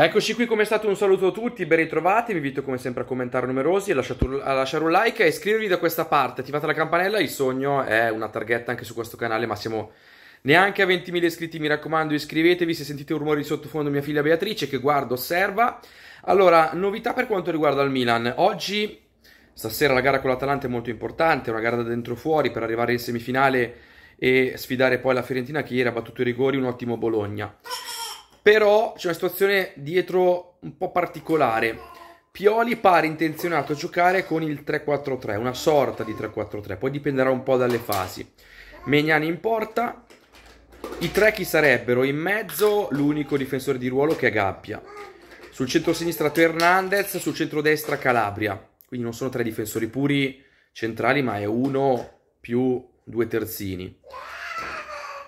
Eccoci qui, come è stato un saluto a tutti, ben ritrovati, vi invito come sempre a commentare numerosi, a, lasciare un like e iscrivervi da questa parte, attivate la campanella, il sogno è una targhetta anche su questo canale, ma siamo neanche a 20.000 iscritti, mi raccomando iscrivetevi se sentite un rumore di sottofondo mia figlia Beatrice che guarda, osserva. Allora, novità per quanto riguarda il Milan, oggi, stasera la gara con l'Atalanta è molto importante, una gara da dentro fuori per arrivare in semifinale e sfidare poi la Fiorentina che ieri ha battuto i rigori, un ottimo Bologna. Però c'è una situazione dietro un po' particolare. Pioli pare intenzionato a giocare con il 3-4-3, una sorta di 3-4-3, poi dipenderà un po' dalle fasi. Megnani in porta, i tre chi sarebbero? In mezzo l'unico difensore di ruolo che è Gabbia. Sul centro-sinistra Teo Hernandez, sul centro-destra Calabria. Quindi non sono tre difensori puri centrali, ma è uno più due terzini.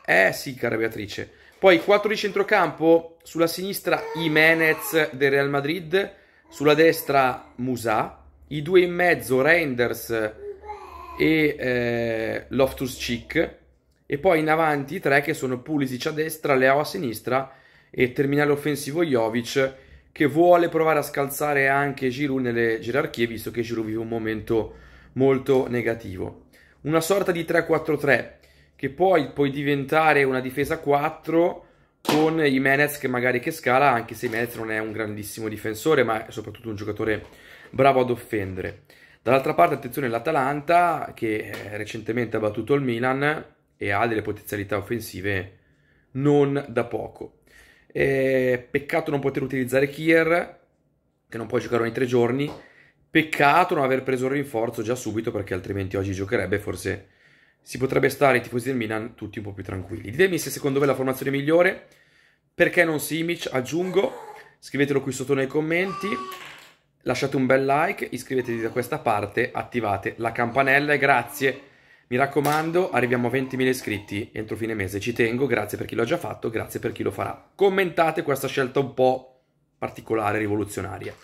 Eh sì, cara Beatrice. Poi 4 di centrocampo, sulla sinistra Jimenez del Real Madrid, sulla destra Musa, i due in mezzo Reinders e eh, Loftus-Cheek, e poi in avanti i tre che sono Pulisic a destra, Leao a sinistra e terminale offensivo Jovic che vuole provare a scalzare anche Giroud nelle gerarchie visto che Giroud vive un momento molto negativo. Una sorta di 3-4-3 che poi puoi diventare una difesa 4 con Jimenez che magari che scala, anche se Jimenez non è un grandissimo difensore, ma è soprattutto un giocatore bravo ad offendere. Dall'altra parte, attenzione, l'Atalanta che eh, recentemente ha battuto il Milan e ha delle potenzialità offensive non da poco. E peccato non poter utilizzare Kier, che non può giocare ogni tre giorni. Peccato non aver preso il rinforzo già subito, perché altrimenti oggi giocherebbe forse si potrebbe stare i tifosi del Milan tutti un po' più tranquilli. Ditemi se secondo voi è la formazione migliore, perché non Simic, aggiungo, scrivetelo qui sotto nei commenti, lasciate un bel like, iscrivetevi da questa parte, attivate la campanella e grazie. Mi raccomando, arriviamo a 20.000 iscritti entro fine mese, ci tengo, grazie per chi l'ha già fatto, grazie per chi lo farà. Commentate questa scelta un po' particolare, rivoluzionaria.